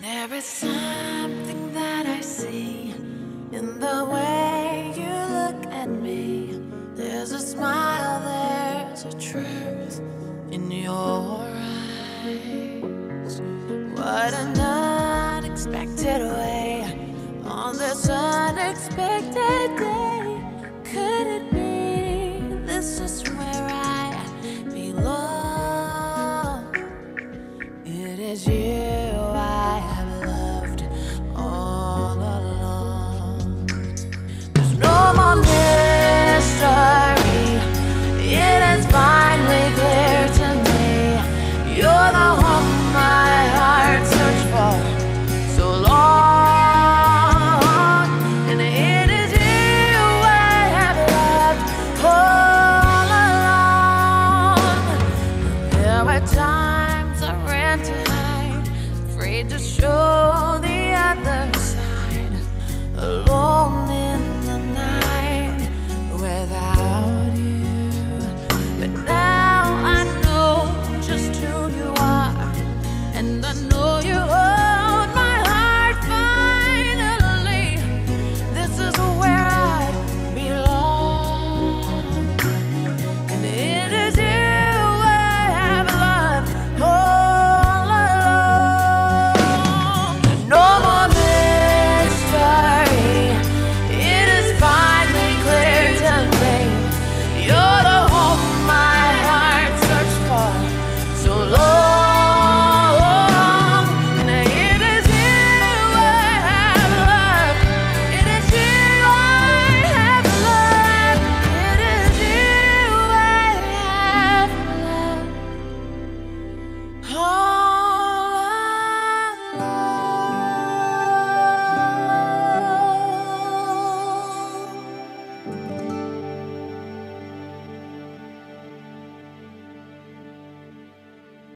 There is something that I see in the way you look at me. There's a smile, there's a truth in your eyes. What an unexpected way on this unexpected day. Could it be this is where I belong? It is you. There were times I ran to hide, afraid to show.